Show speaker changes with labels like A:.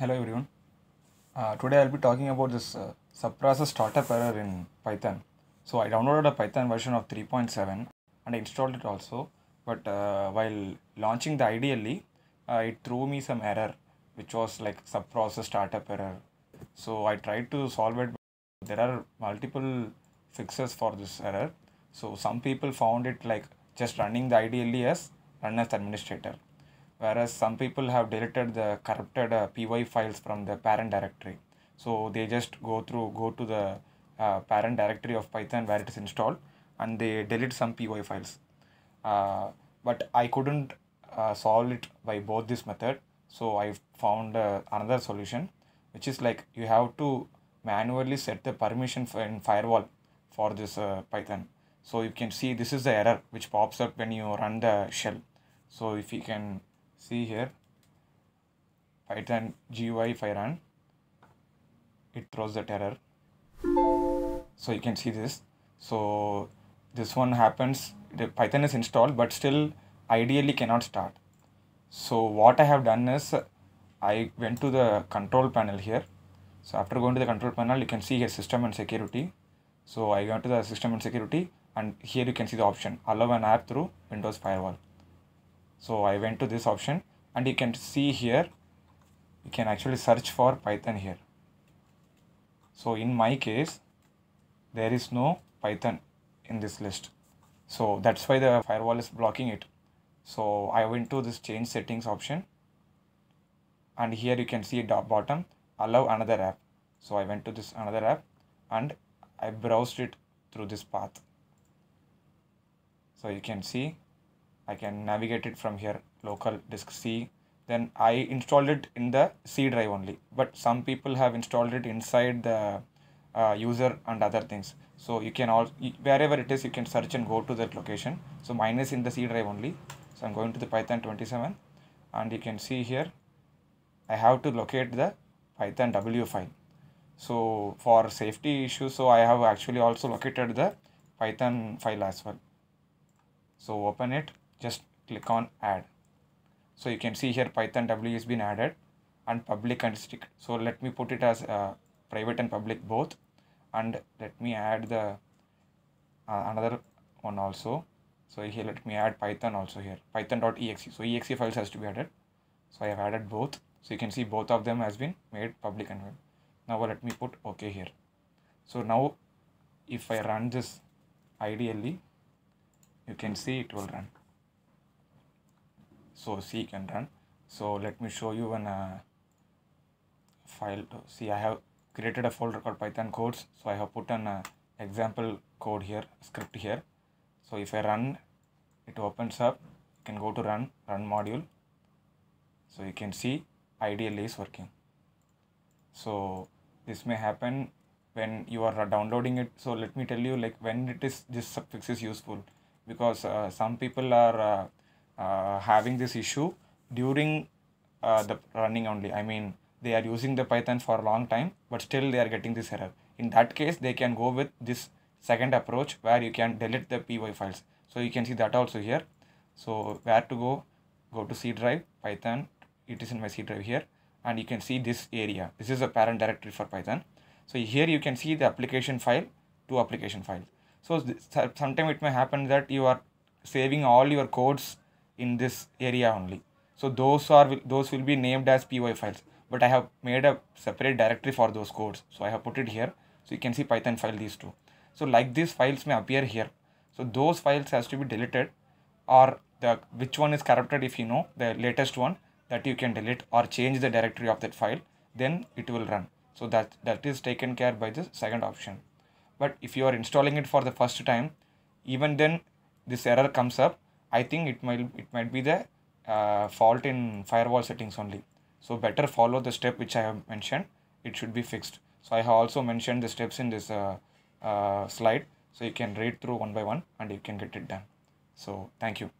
A: Hello everyone. Uh, today I'll be talking about this uh, subprocess startup error in Python. So I downloaded a Python version of 3.7 and I installed it also. But uh, while launching the IDLE, uh, it threw me some error, which was like subprocess startup error. So I tried to solve it. There are multiple fixes for this error. So some people found it like just running the IDLE as run as administrator whereas some people have deleted the corrupted uh, py files from the parent directory. So they just go through go to the uh, parent directory of python where it is installed and they delete some py files. Uh, but i couldn't uh, solve it by both this method. So i found uh, another solution which is like you have to manually set the permission for in firewall for this uh, python. So you can see this is the error which pops up when you run the shell. So if you can see here. Python GUI if I run. It throws that error so you can see this. So this one happens. The python is installed but still IDLE cannot start. So what I have done is I went to the control panel here. So after going to the control panel you can see here system and security. So I went to the system and security and here you can see the option. Allow an app through Windows firewall so I went to this option and you can see here you can actually search for python here. So in my case there is no python in this list. So that's why the firewall is blocking it. So I went to this change settings option and here you can see at bottom allow another app. So I went to this another app and I browsed it through this path. So you can see I can navigate it from here local disk C. Then I installed it in the C drive only but some people have installed it inside the uh, user and other things. So you can all wherever it is you can search and go to that location. So mine is in the C drive only. So I'm going to the python 27 and you can see here I have to locate the python W file. So for safety issues so I have actually also located the python file as well. So open it just click on add. So you can see here python w has been added and public and strict. So let me put it as uh, private and public both. And let me add the uh, another one also. So here let me add python also here. Python.exe so exe files has to be added. So i have added both. So you can see both of them has been made public and now let me put ok here. So now if i run this IDLE you can see it will run so C can run. So let me show you an uh, file. See, I have created a folder called Python codes. So I have put an uh, example code here, script here. So if I run, it opens up. You can go to run, run module. So you can see IDLE is working. So this may happen when you are downloading it. So let me tell you like when it is this suffix is useful because uh, some people are uh, having this issue during uh, the running only. I mean they are using the python for a long time but still they are getting this error. In that case they can go with this second approach where you can delete the py files. So you can see that also here. So where to go? Go to c drive python. It is in my c drive here. And you can see this area. This is a parent directory for python. So here you can see the application file to application file so sometime it may happen that you are saving all your codes in this area only. So those are those will be named as py files. But i have made a separate directory for those codes. So i have put it here. So you can see python file these two. So like these files may appear here. So those files has to be deleted or the which one is corrupted if you know the latest one that you can delete or change the directory of that file then it will run. So that that is taken care by the second option. But if you are installing it for the first time even then this error comes up I think it might it might be the uh, fault in firewall settings only. So better follow the step which I have mentioned. It should be fixed. So I have also mentioned the steps in this uh, uh, slide. So you can read through one by one and you can get it done. So thank you.